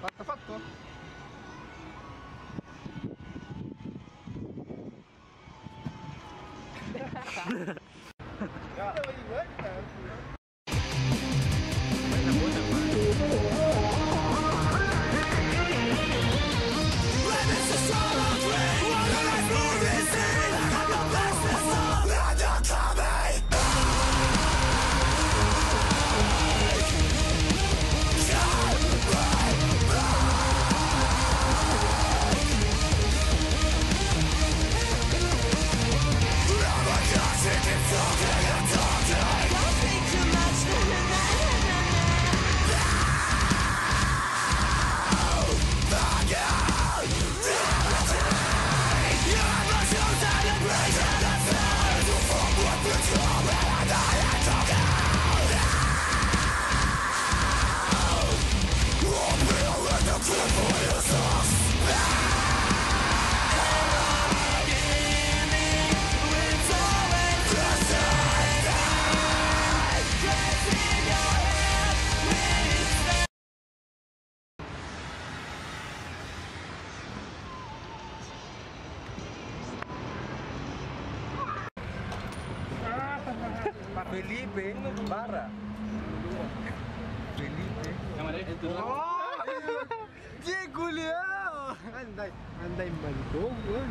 Fatto fatto? Yeah. Felipe Barra. Felipe. ¡Che, culiao! Anday, anday maricón, weón.